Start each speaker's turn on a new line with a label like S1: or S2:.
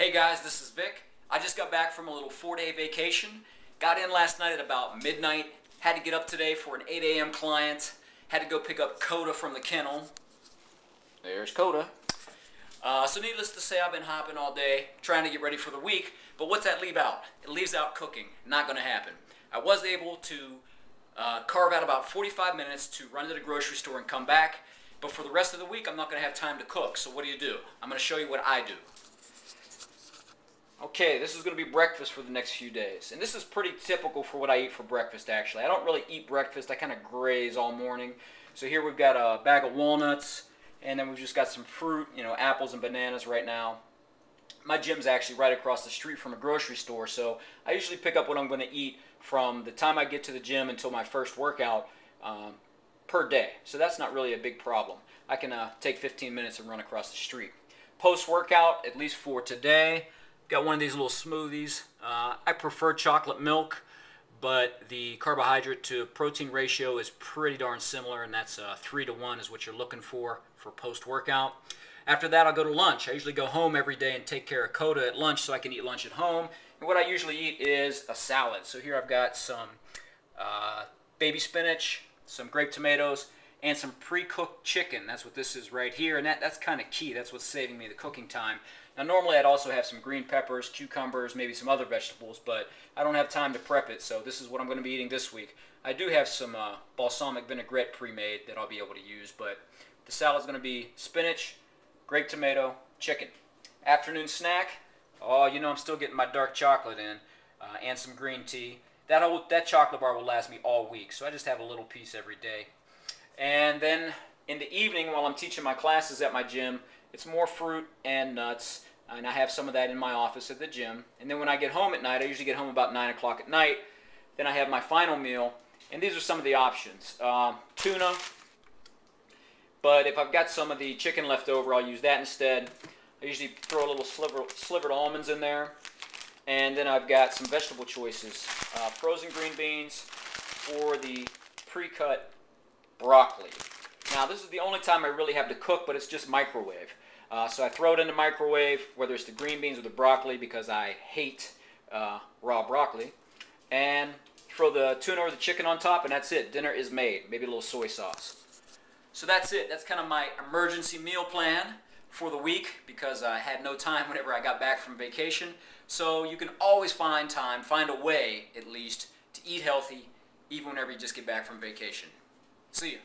S1: Hey guys, this is Vic. I just got back from a little four-day vacation. Got in last night at about midnight. Had to get up today for an 8 a.m. client. Had to go pick up Coda from the kennel. There's Coda. Uh, so needless to say, I've been hopping all day trying to get ready for the week. But what's that leave out? It leaves out cooking. Not going to happen. I was able to uh, carve out about 45 minutes to run to the grocery store and come back. But for the rest of the week, I'm not going to have time to cook. So what do you do? I'm going to show you what I do. Okay, this is going to be breakfast for the next few days. And this is pretty typical for what I eat for breakfast, actually. I don't really eat breakfast. I kind of graze all morning. So here we've got a bag of walnuts, and then we've just got some fruit, you know, apples and bananas right now. My gym's actually right across the street from a grocery store, so I usually pick up what I'm going to eat from the time I get to the gym until my first workout um, per day. So that's not really a big problem. I can uh, take 15 minutes and run across the street. Post-workout, at least for today, Got one of these little smoothies. Uh, I prefer chocolate milk, but the carbohydrate to protein ratio is pretty darn similar, and that's uh, 3 to 1 is what you're looking for for post-workout. After that, I'll go to lunch. I usually go home every day and take care of Coda at lunch so I can eat lunch at home. And what I usually eat is a salad. So here I've got some uh, baby spinach, some grape tomatoes, and some pre-cooked chicken. That's what this is right here, and that, that's kind of key. That's what's saving me the cooking time. Now normally I'd also have some green peppers, cucumbers, maybe some other vegetables, but I don't have time to prep it, so this is what I'm going to be eating this week. I do have some uh, balsamic vinaigrette pre-made that I'll be able to use, but the salad's going to be spinach, grape tomato, chicken. Afternoon snack, oh, you know I'm still getting my dark chocolate in, uh, and some green tea. That, that chocolate bar will last me all week, so I just have a little piece every day. And then in the evening, while I'm teaching my classes at my gym, it's more fruit and nuts and I have some of that in my office at the gym. And then when I get home at night, I usually get home about 9 o'clock at night. Then I have my final meal, and these are some of the options. Uh, tuna, but if I've got some of the chicken left over, I'll use that instead. I usually throw a little sliver, slivered almonds in there. And then I've got some vegetable choices. Uh, frozen green beans or the pre-cut broccoli. Now, this is the only time I really have to cook, but it's just microwave. Uh, so I throw it in the microwave, whether it's the green beans or the broccoli, because I hate uh, raw broccoli. And throw the tuna or the chicken on top, and that's it. Dinner is made. Maybe a little soy sauce. So that's it. That's kind of my emergency meal plan for the week because I had no time whenever I got back from vacation. So you can always find time, find a way at least, to eat healthy even whenever you just get back from vacation. See you.